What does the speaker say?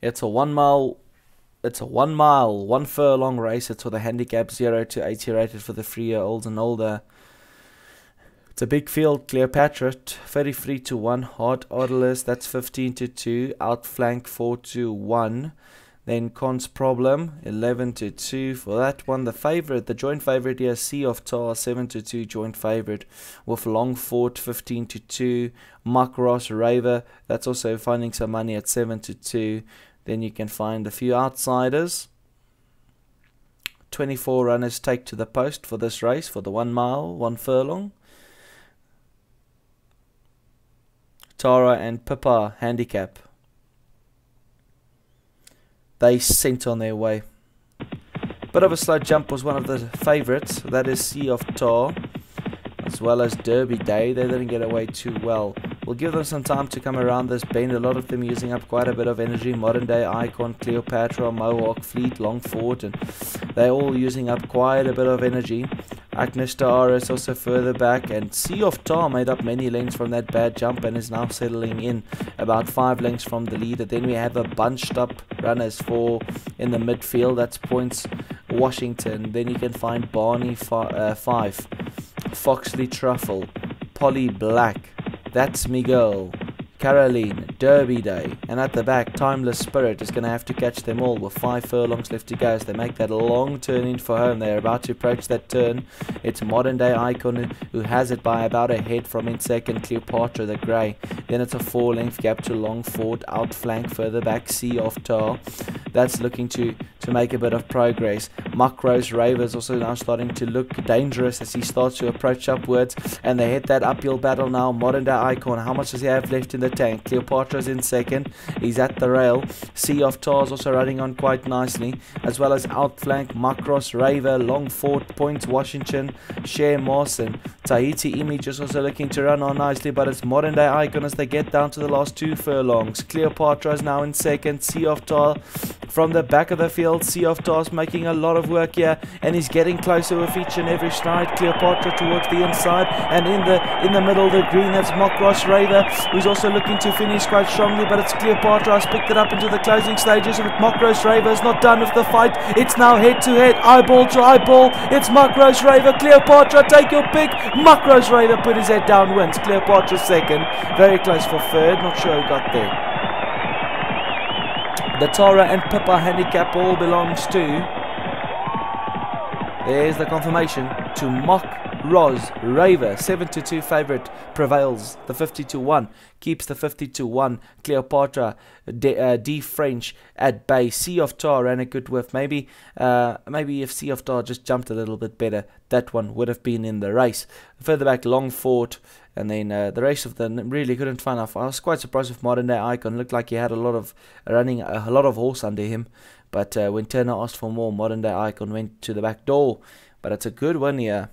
It's a one mile it's a one mile, one furlong race. It's with a handicap zero to eighty rated for the three year olds and older. It's a big field, Cleopatra, 33 to 1. Hard Odalus, that's 15 to 2. Outflank 4 to 1. Then Con's Problem, 11 to 2 for that one. The favorite, the joint favorite here, Sea of Tar, 7 to 2 joint favorite. With Longford, 15 to 2. Muck Ross Raver, that's also finding some money at 7 to 2. Then you can find a few outsiders. 24 runners take to the post for this race for the one mile, one furlong. Tara and Pippa handicap they sent on their way. Bit of a slow jump was one of the favourites, that is Sea of Tar, as well as Derby Day. They didn't get away too well. We'll give them some time to come around this bend. A lot of them using up quite a bit of energy. Modern Day Icon, Cleopatra, Mohawk, Fleet, Longford, and they're all using up quite a bit of energy. Agnes is also further back, and Sea of Tar made up many lengths from that bad jump and is now settling in about five lengths from the leader. Then we have a bunched up runners for in the midfield. That's points Washington. Then you can find Barney fi uh, five, Foxley Truffle, Polly Black. That's Me Miguel. Caroline, Derby Day, and at the back, Timeless Spirit is going to have to catch them all with five furlongs left to go as they make that long turn in for home. They're about to approach that turn. It's Modern Day Icon who has it by about a head from in second, Cleopatra the Grey. Then it's a four length gap to Longford, outflank further back, Sea of Tar. That's looking to, to make a bit of progress. Muckrose Raver is also now starting to look dangerous as he starts to approach upwards, and they hit that uphill battle now. Modern Day Icon, how much does he have left in the tank. Cleopatra's in second. He's at the rail. Sea of Tars also running on quite nicely, as well as outflank Macross, Raver, Longford, Points, Washington, Share and Tahiti Image is also looking to run on nicely, but it's modern day icon as they get down to the last two furlongs. Cleopatra is now in second. Sea of Tar from the back of the field. Sea of Tars making a lot of work here, and he's getting closer with each and every stride. Cleopatra towards the inside, and in the in the middle, the green that's Macross Raver, who's also looking to finish quite strongly, but it's Cleopatra has picked it up into the closing stages with Mokros Raver is not done with the fight. It's now head to head, eyeball to eyeball. It's Mokros Raver, Cleopatra, take your pick. Mokros Raver put his head down, wins. Cleopatra second, very close for third, not sure who got there. The Tara and Pippa handicap all belongs to. There's the confirmation to Mock Roz Raver, 7 to 2 favorite, prevails. The 50 to 1 keeps the 50 to 1. Cleopatra D, uh, D French at bay. Sea of Tar ran a good whiff. Maybe, uh, maybe if Sea of Tar just jumped a little bit better, that one would have been in the race. Further back, Longford, and then uh, the rest of them really couldn't find off. I was quite surprised with Modern Day Icon. Looked like he had a lot of running, a lot of horse under him. But uh, when Turner asked for more, Modern Day Icon went to the back door. But it's a good one here.